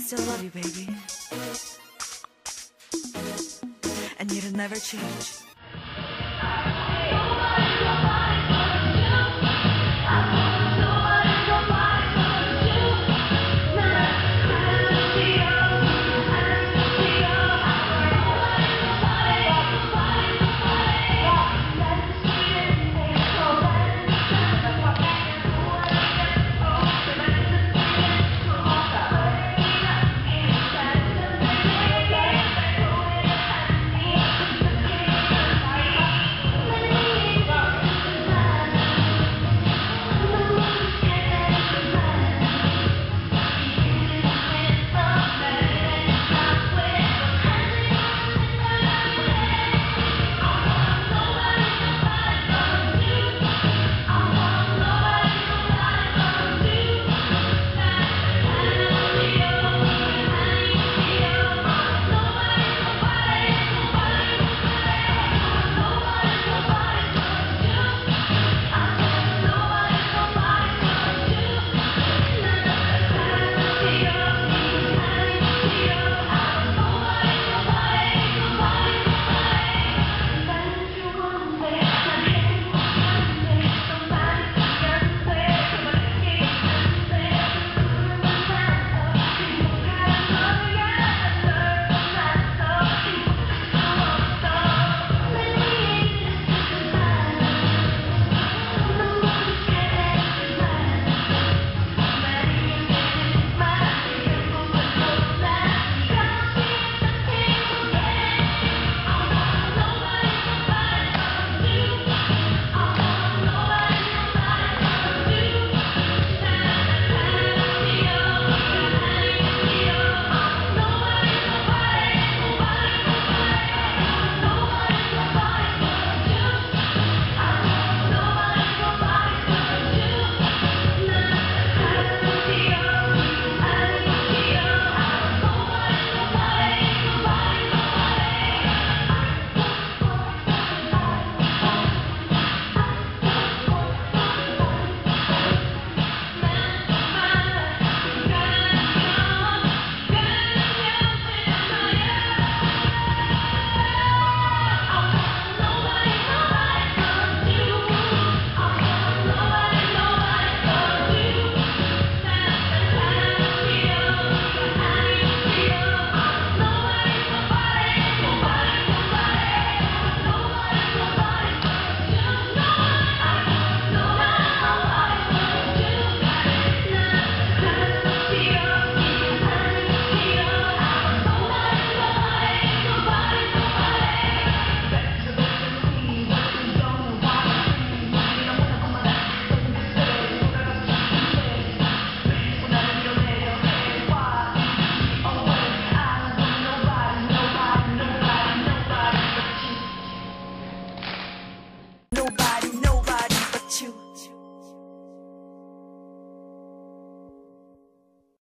I still love you, baby. And you'll never change.